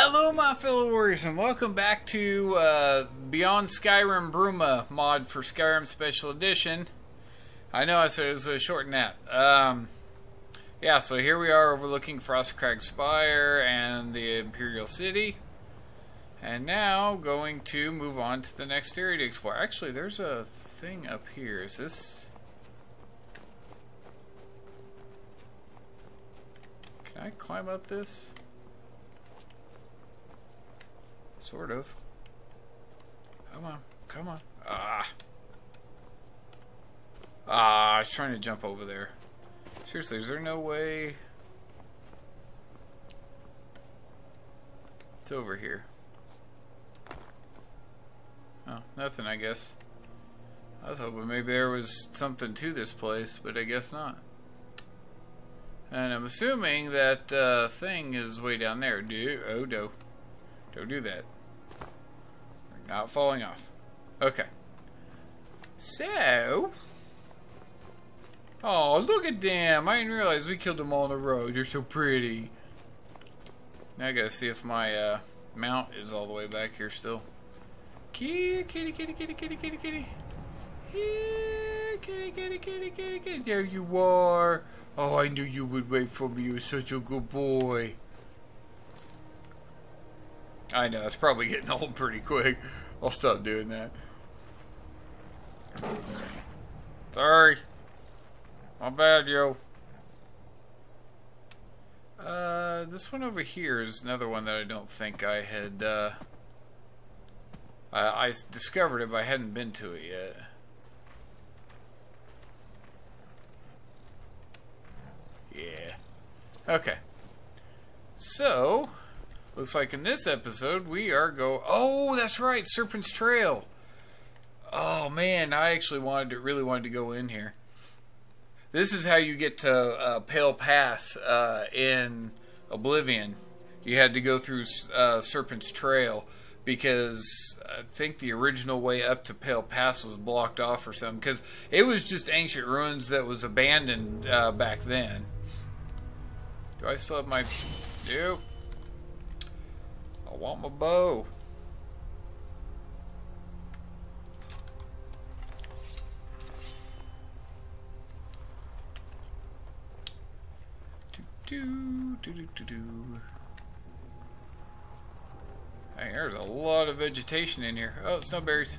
Hello, my fellow warriors, and welcome back to uh, Beyond Skyrim Bruma mod for Skyrim Special Edition. I know I said it was a short nap. Um, yeah, so here we are overlooking Frostcrag Spire and the Imperial City. And now going to move on to the next area to explore. Actually, there's a thing up here. Is this... Can I climb up this? Sort of. Come on, come on. Ah. Ah, I was trying to jump over there. Seriously, is there no way... It's over here. Oh, nothing, I guess. I was hoping maybe there was something to this place, but I guess not. And I'm assuming that uh, thing is way down there. Do oh no. Don't do that. We're not falling off. Okay. So. Oh, look at them. I didn't realize we killed them all on the road. They're so pretty. Now I gotta see if my uh, mount is all the way back here still. Kitty, kitty, kitty, kitty, kitty, kitty, kitty. Here, kitty, kitty, kitty, kitty, kitty. There you are. Oh, I knew you would wait for me. You're such a good boy. I know, it's probably getting old pretty quick. I'll stop doing that. Sorry. My bad, yo. Uh, this one over here is another one that I don't think I had, uh... I, I discovered it, but I hadn't been to it yet. Yeah. Okay. So, looks like in this episode we are go. Oh, that's right, Serpent's Trail. Oh man, I actually wanted to really wanted to go in here. This is how you get to uh, Pale Pass uh, in Oblivion. You had to go through uh, Serpent's Trail because I think the original way up to Pale Pass was blocked off or something because it was just ancient ruins that was abandoned uh, back then. Do I still have my... Nope. I want my bow. Do, do, do, do, do. There's a lot of vegetation in here. Oh, snowberries.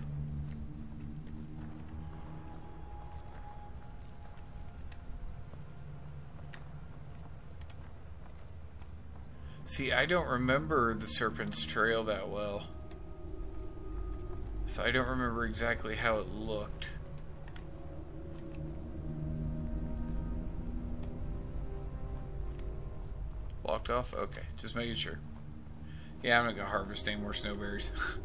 See, I don't remember the Serpent's Trail that well. So I don't remember exactly how it looked. Blocked off? Okay, just making sure. Yeah, I'm not gonna harvest any more snowberries.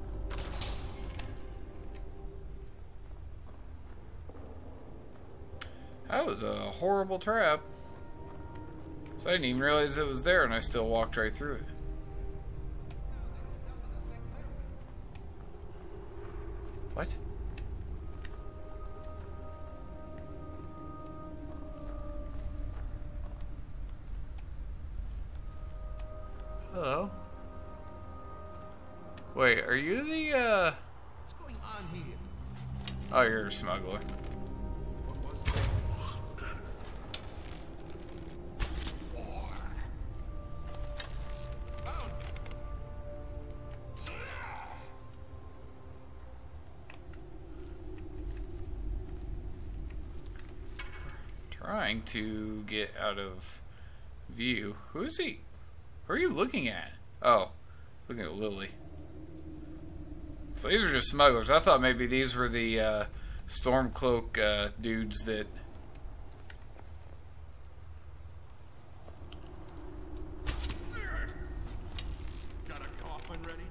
that was a horrible trap. So I didn't even realize it was there and I still walked right through it. What? Hello? Wait, are you the, uh... What's going on here? Oh, you're a smuggler. Trying to get out of view. Who is he? Who are you looking at? Oh, looking at Lily. So these are just smugglers. I thought maybe these were the uh, Stormcloak uh, dudes that. Got a coffin ready?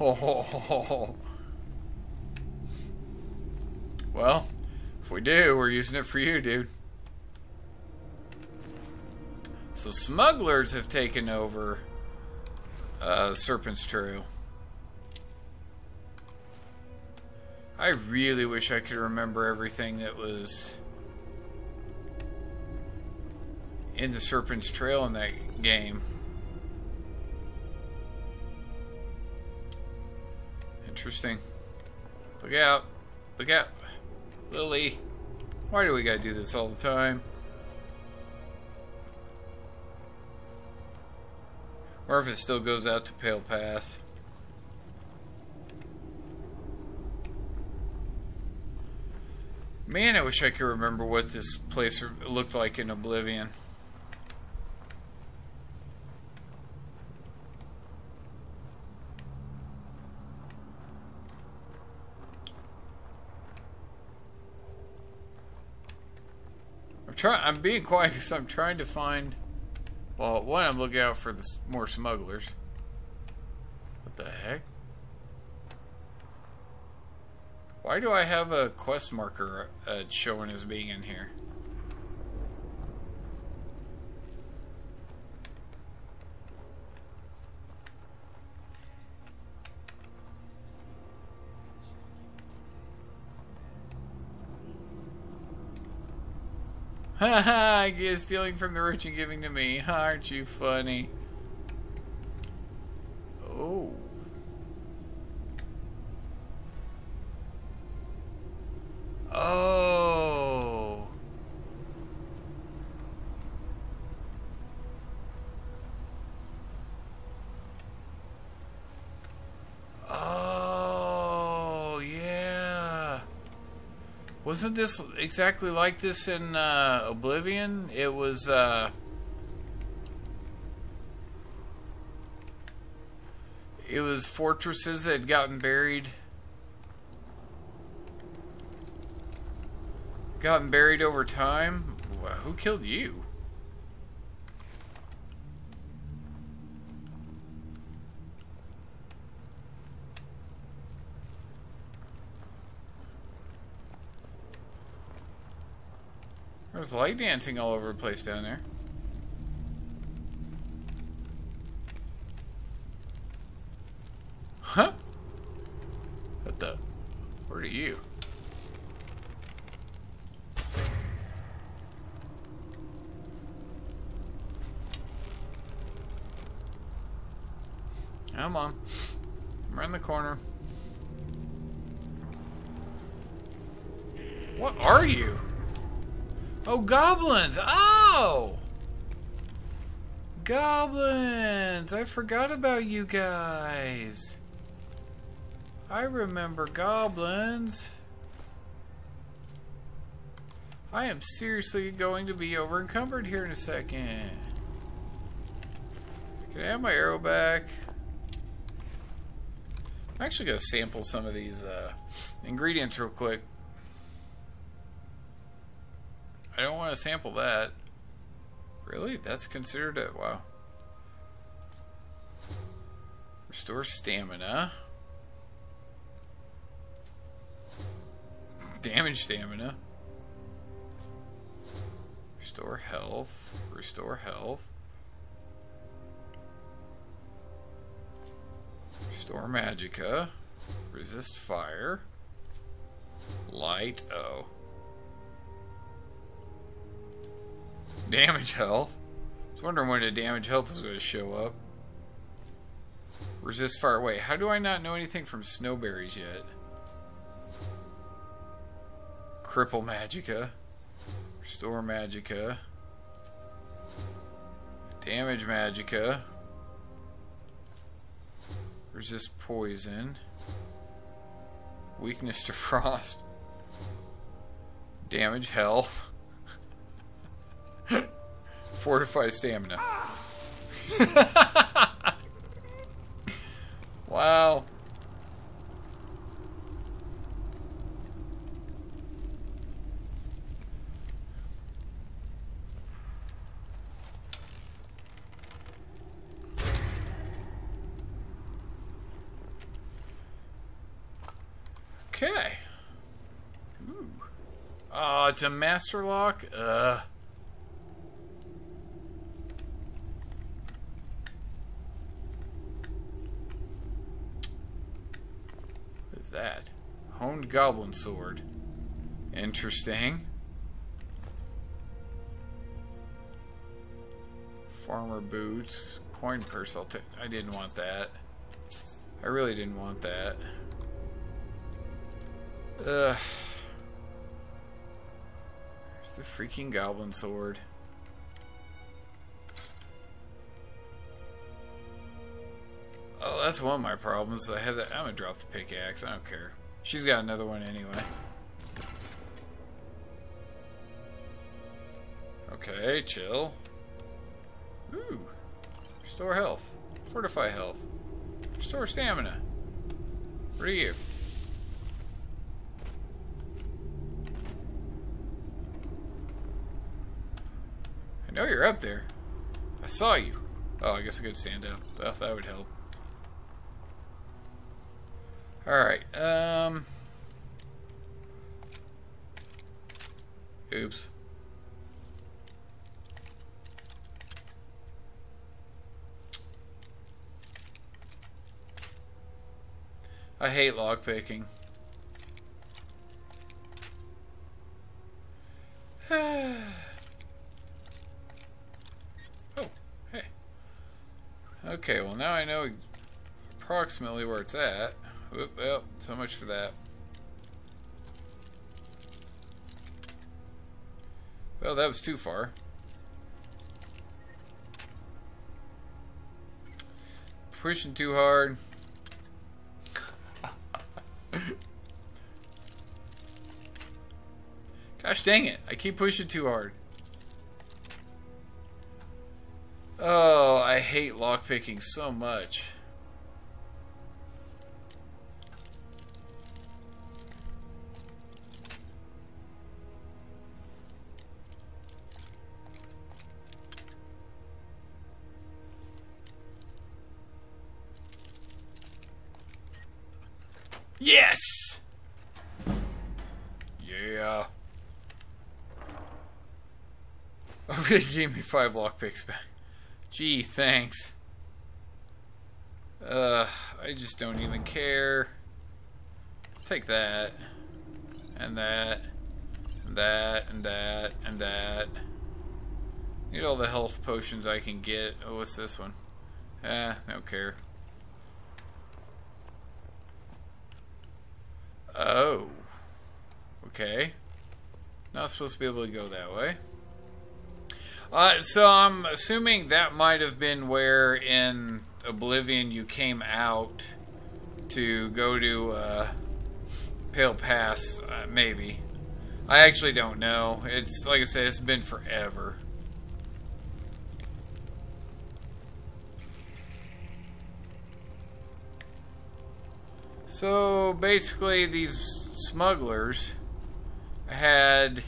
Oh. Well, do. We're using it for you, dude. So smugglers have taken over uh, Serpent's Trail. I really wish I could remember everything that was in the Serpent's Trail in that game. Interesting. Look out. Look out. Lily. Why do we gotta do this all the time? Or if it still goes out to Pale Pass. Man, I wish I could remember what this place looked like in Oblivion. Trying. I'm being quiet because I'm trying to find. Well, one, I'm looking out for the more smugglers. What the heck? Why do I have a quest marker uh, showing as being in here? Ha ha! Stealing from the rich and giving to me. Aren't you funny? Oh. Oh, yeah. Wasn't this exactly like this in uh, Oblivion? It was, uh... It was fortresses that had gotten buried gotten buried over time? Who killed you? There's light dancing all over the place down there. Goblins! Oh! Goblins! I forgot about you guys. I remember goblins. I am seriously going to be over encumbered here in a second. Can I have my arrow back? I'm actually going to sample some of these uh, ingredients real quick. I don't want to sample that. Really? That's considered a... Wow. Restore stamina. Damage stamina. Restore health. Restore health. Restore Magicka. Resist fire. Light. Oh. Damage health. I was wondering when the damage health was going to show up. Resist fire. Wait, how do I not know anything from snowberries yet? Cripple Magicka. Restore Magicka. Damage Magicka. Resist poison. Weakness to frost. Damage health. Fortify stamina. wow. Okay. Ooh. Oh, it's a master lock? Uh. What is that? Goblin Sword. Interesting. Farmer Boots. Coin Purse. I'll take. I didn't want that. I really didn't want that. Ugh. There's the freaking goblin sword. Oh, that's one of my problems. I have that. I'm gonna drop the pickaxe. I don't care. She's got another one anyway. Okay, chill. Ooh. Restore health. Fortify health. Restore stamina. What are you? I know you're up there. I saw you. Oh, I guess I could stand up. That, that would help. Alright, um... Oops. I hate lockpicking. oh, hey. Okay, well now I know approximately where it's at. Well, so much for that. Well, that was too far. Pushing too hard. Gosh dang it, I keep pushing too hard. Oh, I hate lockpicking so much. Yes! Yeah. Oh, they gave me five lockpicks back. Gee, thanks. Uh, I just don't even care. Take that. And that. And that. And that. And that. Need all the health potions I can get. Oh, what's this one? Eh, don't care. Oh. Okay. Not supposed to be able to go that way. Uh, so I'm assuming that might have been where in Oblivion you came out to go to uh, Pale Pass, uh, maybe. I actually don't know. It's like I said, it's been forever. So basically, these smugglers had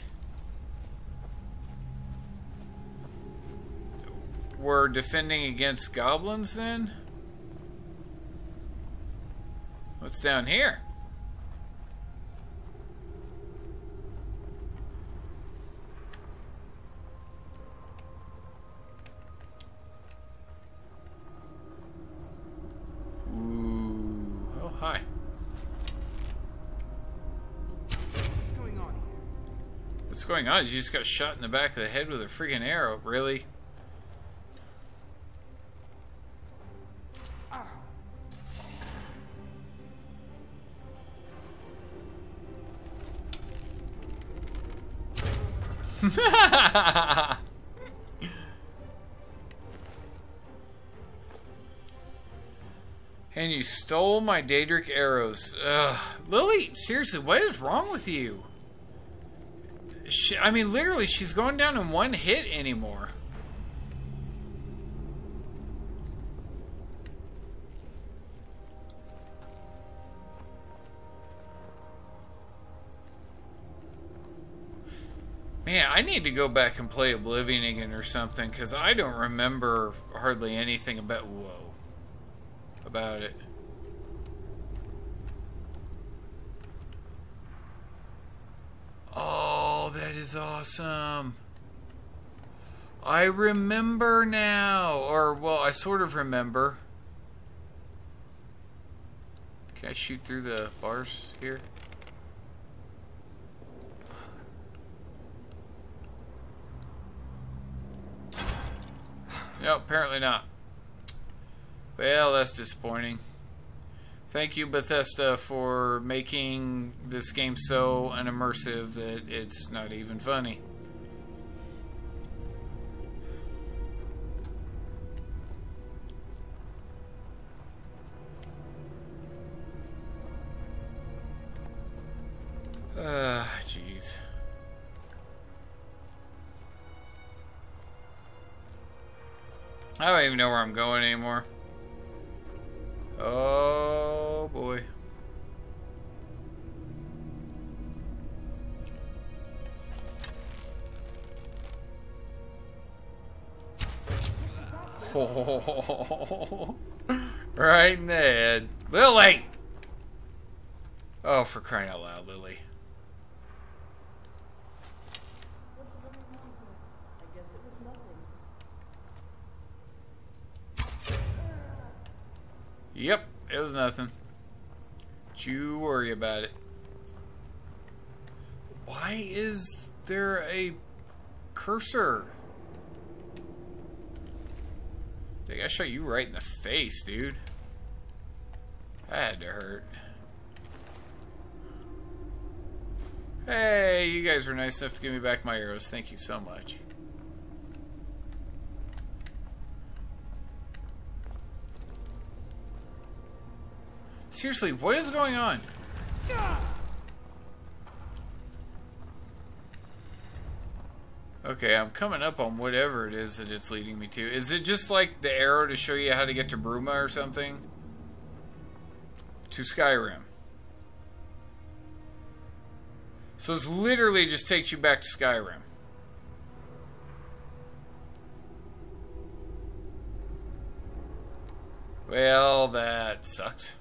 were defending against goblins then? What's down here? Going on? You just got shot in the back of the head with a freaking arrow. Really? and you stole my Daedric arrows. Ugh. Lily, seriously, what is wrong with you? She, I mean, literally, she's going down in one hit anymore. Man, I need to go back and play Oblivion again or something because I don't remember hardly anything about whoa about it. Oh, that is awesome. I remember now. Or, well, I sort of remember. Can I shoot through the bars here? No, apparently not. Well, that's disappointing. Thank you, Bethesda, for making this game so unimmersive that it's not even funny. Ah, jeez. I don't even know where I'm going anymore. right in the head. Lily! Oh, for crying out loud, Lily. Yep, it was nothing. Don't you worry about it. Why is there a cursor? Dude, I shot you right in the face, dude. That had to hurt. Hey, you guys were nice enough to give me back my arrows. Thank you so much. Seriously, what is going on? Okay, I'm coming up on whatever it is that it's leading me to. Is it just like the arrow to show you how to get to Bruma or something? To Skyrim. So this literally just takes you back to Skyrim. Well, that sucks.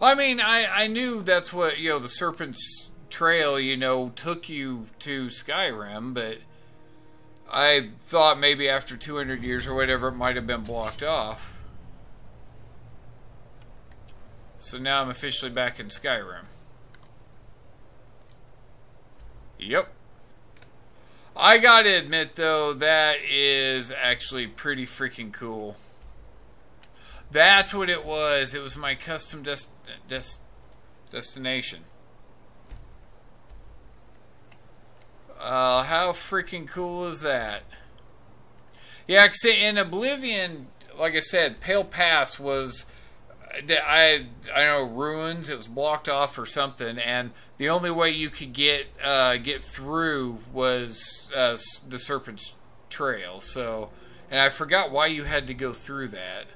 I mean, I, I knew that's what, you know, the Serpent's Trail, you know, took you to Skyrim, but I thought maybe after 200 years or whatever it might have been blocked off. So now I'm officially back in Skyrim. Yep. I gotta admit, though, that is actually pretty freaking cool. That's what it was. It was my custom des des destination. Uh, how freaking cool is that? Yeah, in Oblivion, like I said, Pale Pass was I I know ruins. It was blocked off or something, and the only way you could get uh, get through was uh, the Serpent's Trail. So, and I forgot why you had to go through that.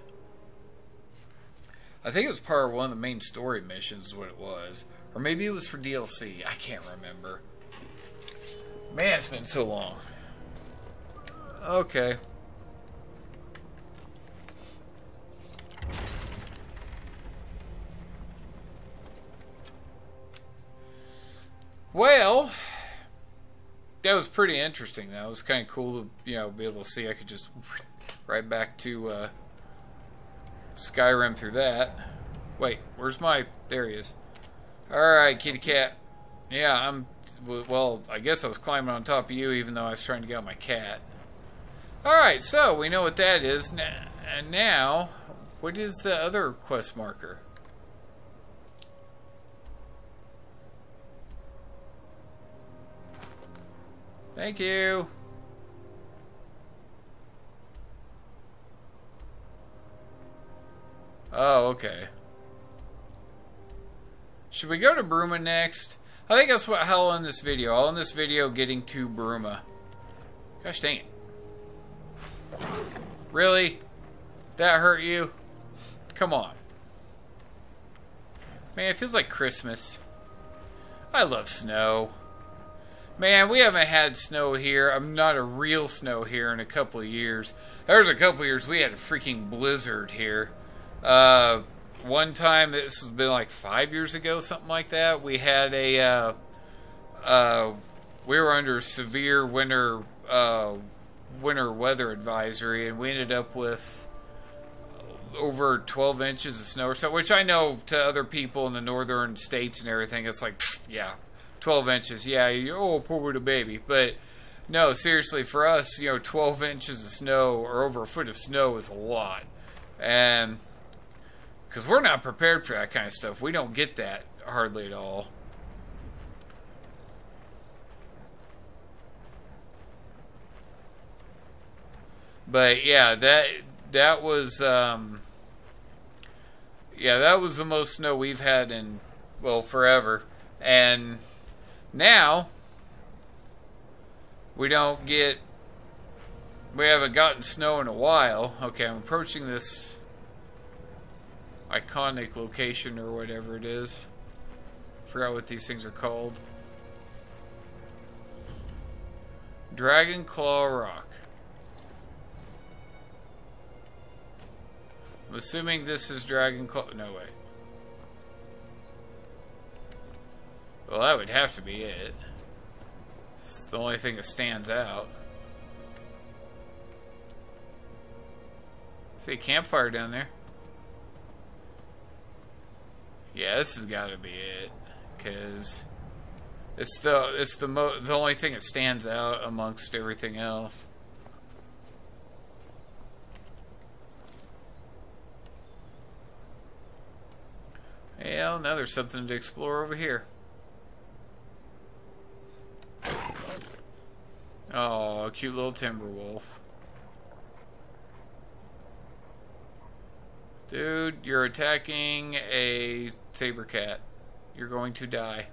I think it was part of one of the main story missions, is what it was, or maybe it was for DLC. I can't remember. Man, it's been so long. Okay. Well, that was pretty interesting. That was kind of cool to you know be able to see. I could just right back to uh, Skyrim through that. Wait, where's my? There he is. All right, kitty cat. Yeah, I'm. Well, I guess I was climbing on top of you, even though I was trying to get out my cat. All right, so we know what that is. And now, what is the other quest marker? Thank you. Oh, okay. Should we go to Bruma next? I think that's what I'll end this video. I'll this video getting to Bruma. Gosh dang it. Really? That hurt you? Come on. Man, it feels like Christmas. I love snow. Man, we haven't had snow here. I'm not a real snow here in a couple of years. There was a couple years we had a freaking blizzard here. Uh, one time, this has been like five years ago, something like that. We had a, uh, uh, we were under severe winter, uh, winter weather advisory, and we ended up with over 12 inches of snow or so. Which I know to other people in the northern states and everything, it's like, yeah, 12 inches. Yeah, you, oh, poor little baby. But no, seriously, for us, you know, 12 inches of snow or over a foot of snow is a lot. And Because we're not prepared for that kind of stuff. We don't get that hardly at all. But yeah, that that was um, yeah, that was the most snow we've had in well forever, and now we don't get we haven't gotten snow in a while. Okay, I'm approaching this iconic location or whatever it is. Forgot what these things are called. Dragon Claw Rock. I'm assuming this is Dragon Claw. No way. Well, that would have to be it. It's the only thing that stands out. See a campfire down there. Yeah, this has got to be it, cause it's the it's the mo the only thing that stands out amongst everything else. Well, now there's something to explore over here. Oh, cute little timber wolf. Dude, you're attacking a saber cat. You're going to die.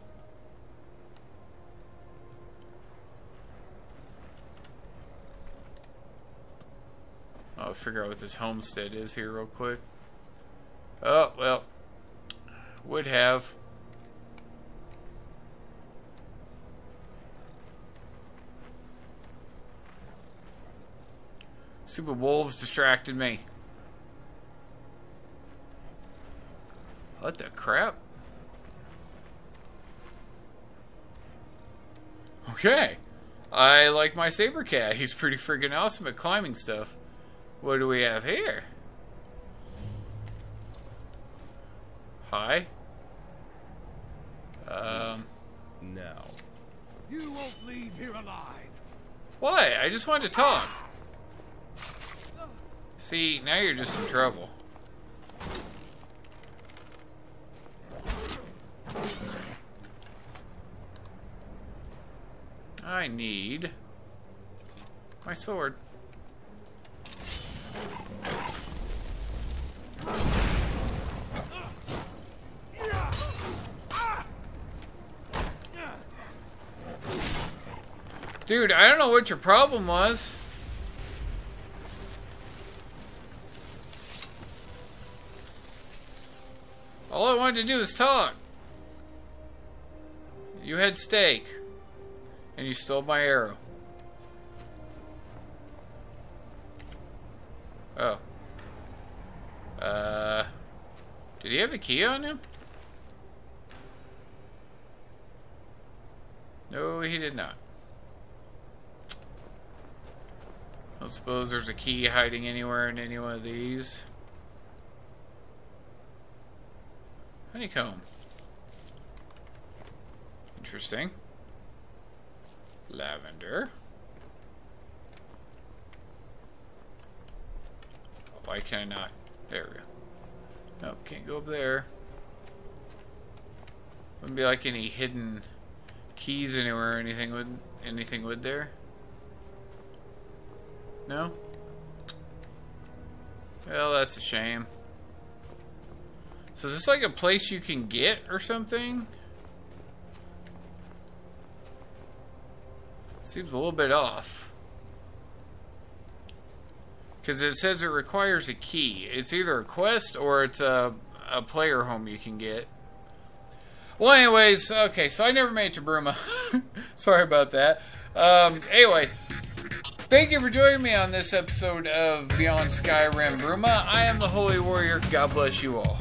I'll figure out what this homestead is here real quick. Oh, well. Would have. Super wolves distracted me. What the crap? Okay. I like my saber cat. He's pretty freaking awesome at climbing stuff. What do we have here? Hi. Um. No. You won't leave here alive. Why? I just wanted to talk. See, now you're just in trouble. I need my sword. Dude, I don't know what your problem was. All I wanted to do was talk. You had steak. And you stole my arrow. Oh. Uh. Did he have a key on him? No, he did not. I don't suppose there's a key hiding anywhere in any one of these. Honeycomb. Interesting. Lavender. Oh, why can I not? There we go. Nope, can't go up there. Wouldn't be like any hidden keys anywhere or anything would anything would there? No? Well, that's a shame. So is this like a place you can get or something? Seems a little bit off. Because it says it requires a key. It's either a quest or it's a, a player home you can get. Well, anyways, okay, so I never made it to Bruma. Sorry about that. Um, anyway, thank you for joining me on this episode of Beyond Skyrim Bruma. I am the Holy Warrior. God bless you all.